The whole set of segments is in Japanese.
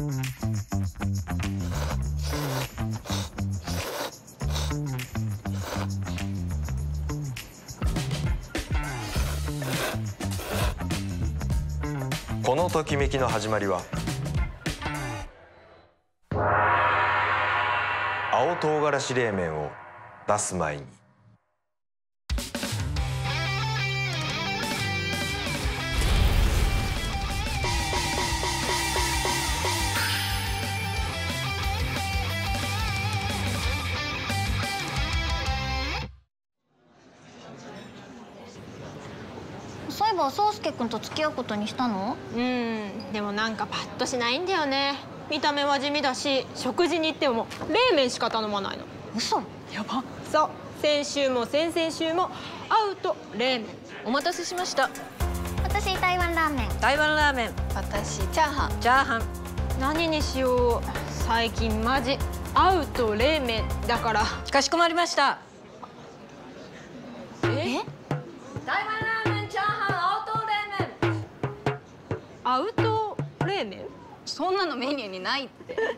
このときめきの始まりは青唐辛子冷麺を出す前に。そういえば宗介君と付き合うことにしたの？うんでもなんかパッとしないんだよね。見た目は地味だし食事に行っても冷麺しか頼まないの。嘘？やば。そう。先週も先々週もアウト冷麺。お待たせしました。私台湾ラーメン。台湾ラーメン。私チャーハン。チャーハン。何にしよう。最近マジアウト冷麺。だから。かしこまりました。え？台湾そんなのメニューにないって。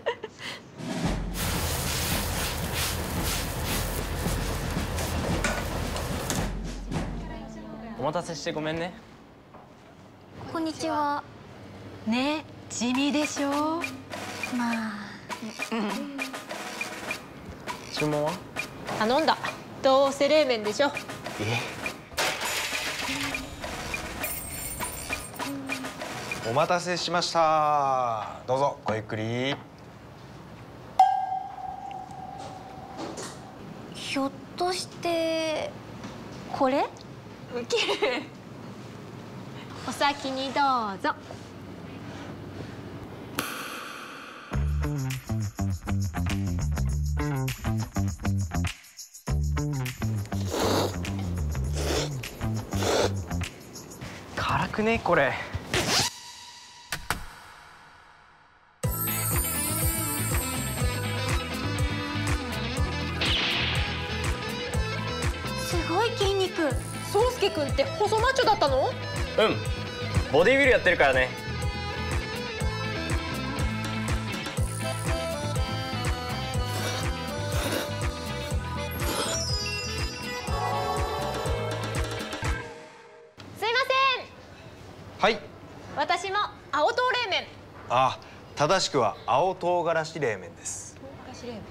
お待たせしてごめんね。こんにちは。ね地味でしょ？まあ。注文は？頼んだ。どうせ冷麺でしょお待たせしました。どうぞごゆっくり。ひょっとしてこれ？ウケるお先にどうぞ。辛くねこれ宗介君って細マッチョだったの？うん。ボディビルやってるからね。すいまはい。せん私も青唐冷麺。あ正しくは青唐辛子冷麺です。唐辛子冷麺